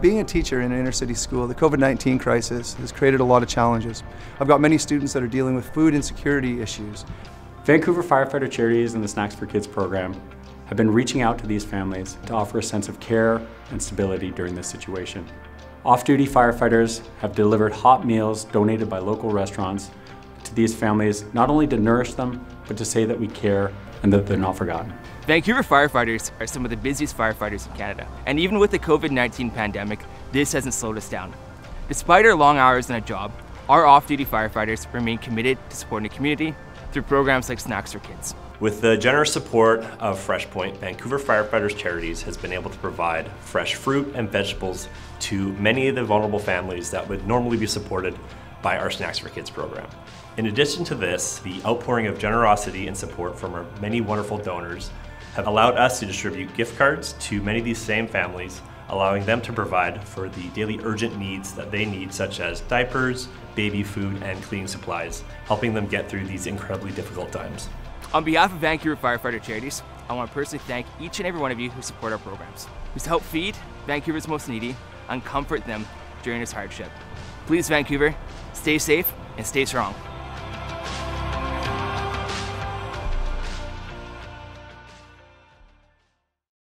Being a teacher in an inner city school, the COVID-19 crisis has created a lot of challenges. I've got many students that are dealing with food insecurity issues. Vancouver Firefighter Charities and the Snacks for Kids program have been reaching out to these families to offer a sense of care and stability during this situation. Off-duty firefighters have delivered hot meals donated by local restaurants to these families, not only to nourish them, but to say that we care and that they're not forgotten. Vancouver firefighters are some of the busiest firefighters in Canada. And even with the COVID-19 pandemic, this hasn't slowed us down. Despite our long hours in a job, our off-duty firefighters remain committed to supporting the community through programs like Snacks for Kids. With the generous support of FreshPoint, Vancouver Firefighters Charities has been able to provide fresh fruit and vegetables to many of the vulnerable families that would normally be supported by our Snacks for Kids program. In addition to this, the outpouring of generosity and support from our many wonderful donors have allowed us to distribute gift cards to many of these same families, allowing them to provide for the daily urgent needs that they need, such as diapers, baby food, and cleaning supplies, helping them get through these incredibly difficult times. On behalf of Vancouver Firefighter Charities, I want to personally thank each and every one of you who support our programs, who help feed Vancouver's most needy and comfort them during this hardship. Please, Vancouver, stay safe and stay strong.